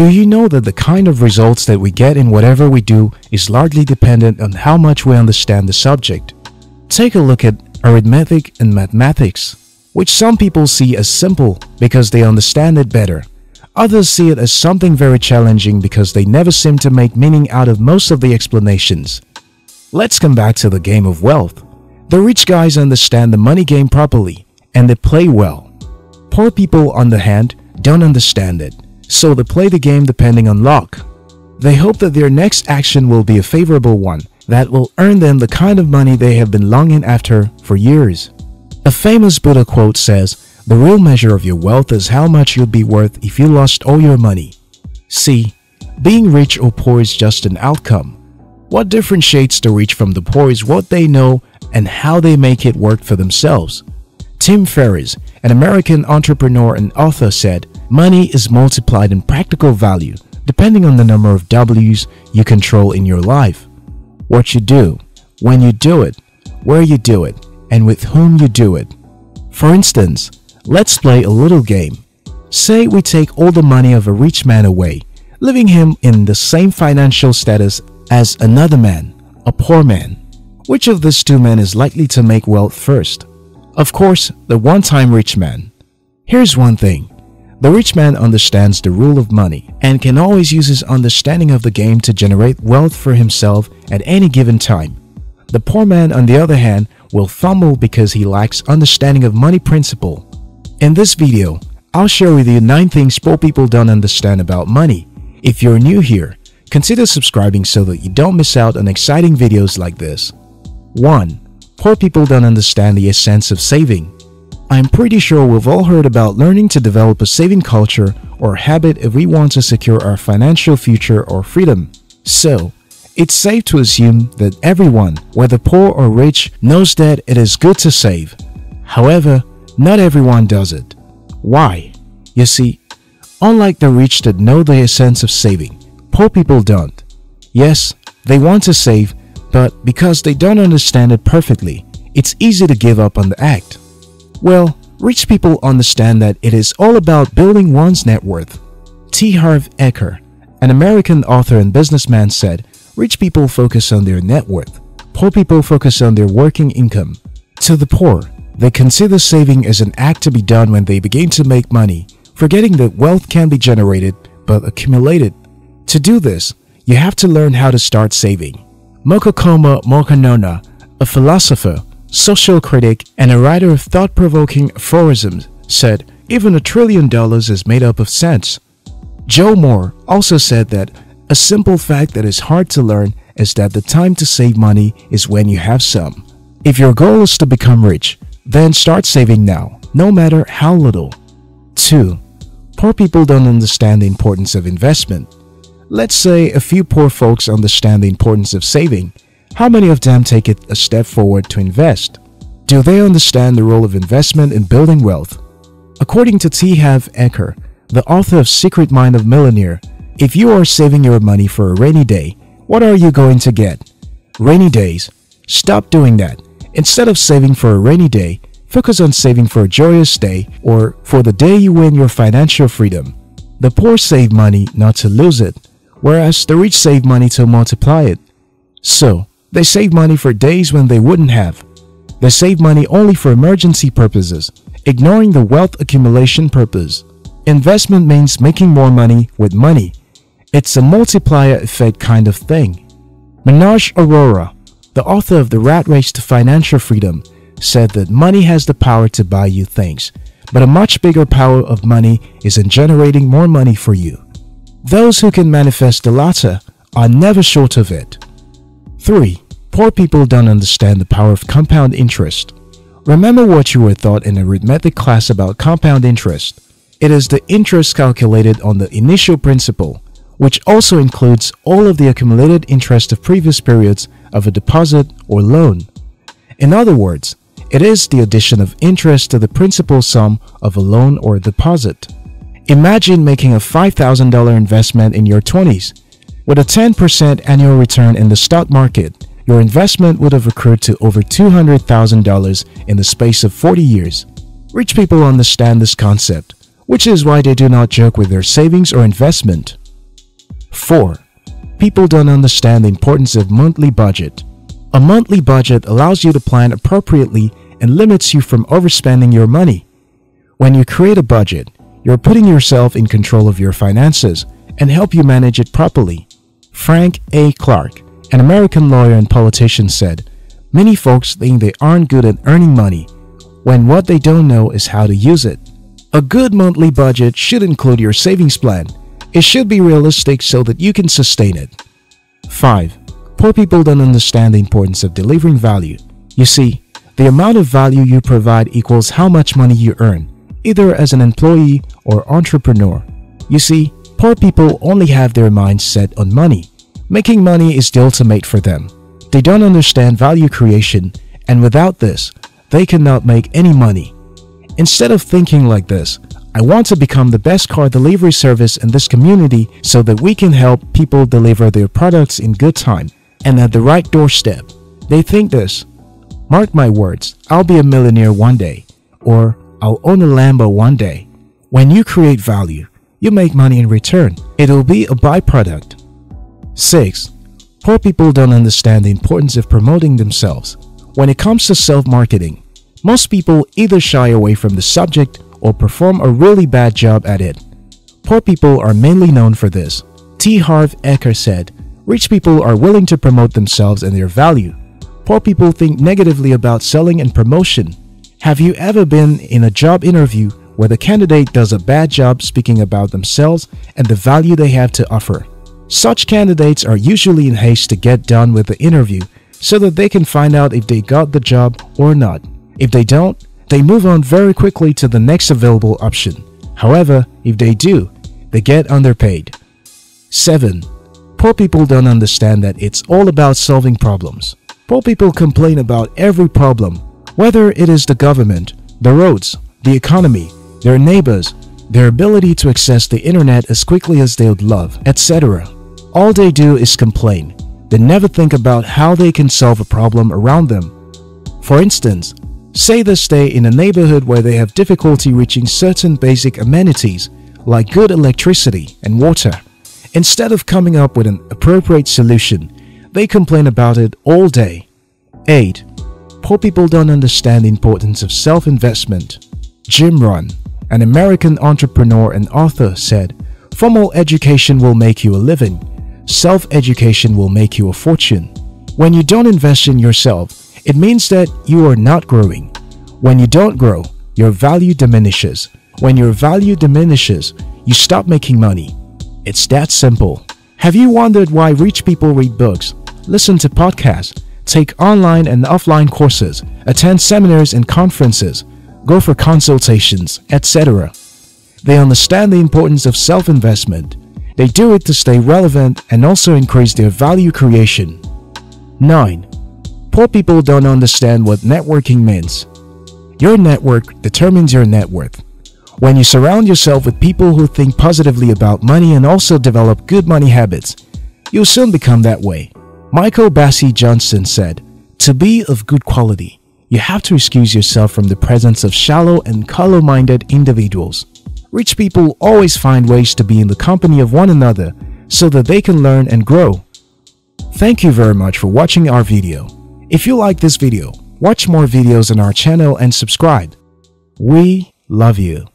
Do you know that the kind of results that we get in whatever we do is largely dependent on how much we understand the subject? Take a look at arithmetic and mathematics, which some people see as simple because they understand it better. Others see it as something very challenging because they never seem to make meaning out of most of the explanations. Let's come back to the game of wealth. The rich guys understand the money game properly and they play well. Poor people, on the hand, don't understand it so they play the game depending on luck. They hope that their next action will be a favorable one that will earn them the kind of money they have been longing after for years. A famous Buddha quote says, The real measure of your wealth is how much you'd be worth if you lost all your money. See, being rich or poor is just an outcome. What differentiates the rich from the poor is what they know and how they make it work for themselves. Tim Ferriss, an American entrepreneur and author, said, Money is multiplied in practical value depending on the number of W's you control in your life. What you do, when you do it, where you do it, and with whom you do it. For instance, let's play a little game. Say we take all the money of a rich man away, leaving him in the same financial status as another man, a poor man. Which of these two men is likely to make wealth first? Of course, the one-time rich man. Here's one thing. The rich man understands the rule of money and can always use his understanding of the game to generate wealth for himself at any given time. The poor man, on the other hand, will fumble because he lacks understanding of money principle. In this video, I'll share with you 9 things poor people don't understand about money. If you're new here, consider subscribing so that you don't miss out on exciting videos like this. 1. Poor people don't understand the essence of saving. I'm pretty sure we've all heard about learning to develop a saving culture or habit if we want to secure our financial future or freedom. So, it's safe to assume that everyone, whether poor or rich, knows that it is good to save. However, not everyone does it. Why? You see, unlike the rich that know the essence of saving, poor people don't. Yes, they want to save, but because they don't understand it perfectly, it's easy to give up on the act. Well, rich people understand that it is all about building one's net worth. T. Harv Eker, an American author and businessman said, Rich people focus on their net worth. Poor people focus on their working income. To the poor, they consider saving as an act to be done when they begin to make money, forgetting that wealth can be generated but accumulated. To do this, you have to learn how to start saving. Mokokoma Mokhonoana, a philosopher, social critic, and a writer of thought-provoking aphorisms, said, even a trillion dollars is made up of cents. Joe Moore also said that a simple fact that is hard to learn is that the time to save money is when you have some. If your goal is to become rich, then start saving now, no matter how little. 2. Poor people don't understand the importance of investment. Let's say a few poor folks understand the importance of saving, how many of them take it a step forward to invest? Do they understand the role of investment in building wealth? According to T. Harv Eker, the author of Secret Mind of Millionaire, if you are saving your money for a rainy day, what are you going to get? Rainy days. Stop doing that. Instead of saving for a rainy day, focus on saving for a joyous day or for the day you win your financial freedom. The poor save money not to lose it, whereas the rich save money to multiply it. So, they save money for days when they wouldn't have. They save money only for emergency purposes, ignoring the wealth accumulation purpose. Investment means making more money with money. It's a multiplier effect kind of thing. Manoj Arora, the author of The Rat Race to Financial Freedom, said that money has the power to buy you things, but a much bigger power of money is in generating more money for you. Those who can manifest the latter are never short of it. 3. Poor people don't understand the power of compound interest. Remember what you were taught in arithmetic class about compound interest. It is the interest calculated on the initial principal, which also includes all of the accumulated interest of previous periods of a deposit or loan. In other words, it is the addition of interest to the principal sum of a loan or deposit. Imagine making a $5,000 investment in your 20s with a 10% annual return in the stock market, your investment would have accrued to over $200,000 in the space of 40 years. Rich people understand this concept, which is why they do not joke with their savings or investment. 4. People don't understand the importance of monthly budget. A monthly budget allows you to plan appropriately and limits you from overspending your money. When you create a budget, you're putting yourself in control of your finances and help you manage it properly. Frank A. Clark, an American lawyer and politician said, Many folks think they aren't good at earning money when what they don't know is how to use it. A good monthly budget should include your savings plan. It should be realistic so that you can sustain it. 5. Poor people don't understand the importance of delivering value. You see, the amount of value you provide equals how much money you earn, either as an employee or entrepreneur. You see, poor people only have their minds set on money. Making money is the ultimate for them. They don't understand value creation, and without this, they cannot make any money. Instead of thinking like this, I want to become the best car delivery service in this community so that we can help people deliver their products in good time and at the right doorstep. They think this. Mark my words, I'll be a millionaire one day, or I'll own a Lambo one day. When you create value, you make money in return. It'll be a byproduct. 6. Poor people don't understand the importance of promoting themselves. When it comes to self-marketing, most people either shy away from the subject or perform a really bad job at it. Poor people are mainly known for this. T. Harv Eker said, Rich people are willing to promote themselves and their value. Poor people think negatively about selling and promotion. Have you ever been in a job interview where the candidate does a bad job speaking about themselves and the value they have to offer? Such candidates are usually in haste to get done with the interview so that they can find out if they got the job or not. If they don't, they move on very quickly to the next available option. However, if they do, they get underpaid. 7. Poor people don't understand that it's all about solving problems. Poor people complain about every problem, whether it is the government, the roads, the economy, their neighbors, their ability to access the internet as quickly as they would love, etc. All they do is complain. They never think about how they can solve a problem around them. For instance, Say they stay in a neighborhood where they have difficulty reaching certain basic amenities like good electricity and water. Instead of coming up with an appropriate solution, they complain about it all day. 8. Poor people don't understand the importance of self-investment. Jim Rohn, an American entrepreneur and author said, Formal education will make you a living. Self-education will make you a fortune. When you don't invest in yourself, it means that you are not growing. When you don't grow, your value diminishes. When your value diminishes, you stop making money. It's that simple. Have you wondered why rich people read books, listen to podcasts, take online and offline courses, attend seminars and conferences, go for consultations, etc.? They understand the importance of self-investment. They do it to stay relevant and also increase their value creation. 9. Poor people don't understand what networking means. Your network determines your net worth. When you surround yourself with people who think positively about money and also develop good money habits, you'll soon become that way. Michael Bassey Johnson said, To be of good quality, you have to excuse yourself from the presence of shallow and color-minded individuals. Rich people always find ways to be in the company of one another so that they can learn and grow. Thank you very much for watching our video. If you like this video, watch more videos on our channel and subscribe. We love you.